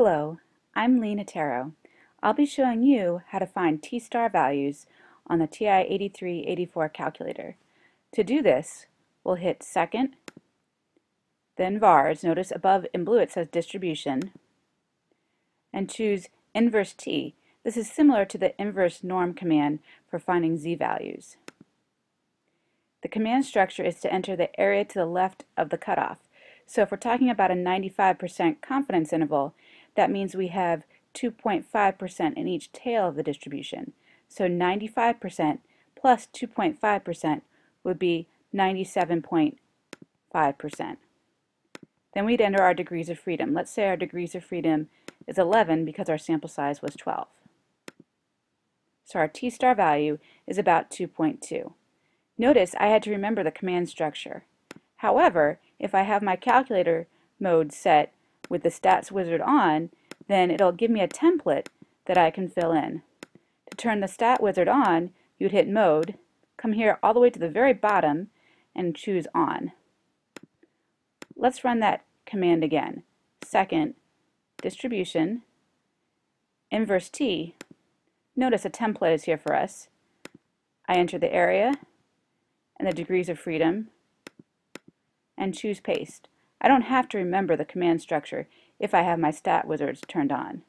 Hello, I'm Lee Natero. I'll be showing you how to find T-star values on the TI-8384 calculator. To do this, we'll hit second, then vars, notice above in blue it says distribution, and choose inverse T. This is similar to the inverse norm command for finding z-values. The command structure is to enter the area to the left of the cutoff. So if we're talking about a 95% confidence interval, that means we have 2.5% in each tail of the distribution. So 95% plus 2.5% would be 97.5%. Then we'd enter our degrees of freedom. Let's say our degrees of freedom is 11 because our sample size was 12. So our t-star value is about 2.2. Notice I had to remember the command structure. However, if I have my calculator mode set with the stats wizard on, then it'll give me a template that I can fill in. To turn the stat wizard on, you'd hit mode, come here all the way to the very bottom, and choose on. Let's run that command again. Second, distribution, inverse t. Notice a template is here for us. I enter the area and the degrees of freedom and choose paste. I don't have to remember the command structure if I have my stat wizards turned on.